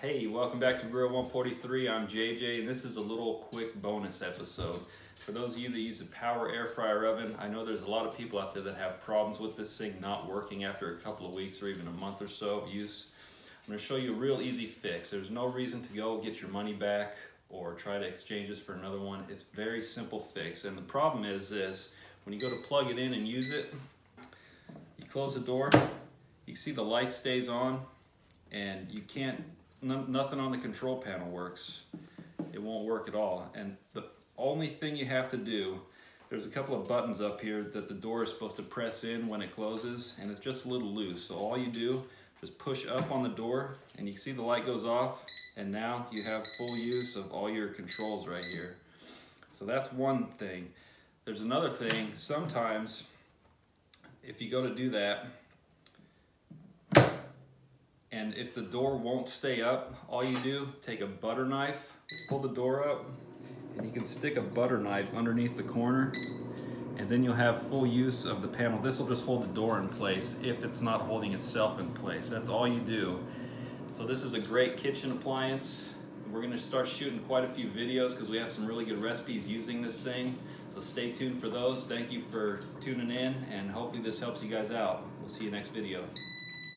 Hey, welcome back to Grill 143. I'm JJ, and this is a little quick bonus episode. For those of you that use a power air fryer oven, I know there's a lot of people out there that have problems with this thing not working after a couple of weeks or even a month or so of use. I'm gonna show you a real easy fix. There's no reason to go get your money back or try to exchange this for another one. It's very simple fix. And the problem is this, when you go to plug it in and use it, you close the door, you see the light stays on, and you can't no, nothing on the control panel works. It won't work at all. And the only thing you have to do, there's a couple of buttons up here that the door is supposed to press in when it closes, and it's just a little loose. So all you do, just push up on the door, and you see the light goes off, and now you have full use of all your controls right here. So that's one thing. There's another thing, sometimes if you go to do that, and if the door won't stay up, all you do, take a butter knife, pull the door up, and you can stick a butter knife underneath the corner, and then you'll have full use of the panel. This will just hold the door in place if it's not holding itself in place. That's all you do. So this is a great kitchen appliance. We're gonna start shooting quite a few videos because we have some really good recipes using this thing. So stay tuned for those. Thank you for tuning in and hopefully this helps you guys out. We'll see you next video.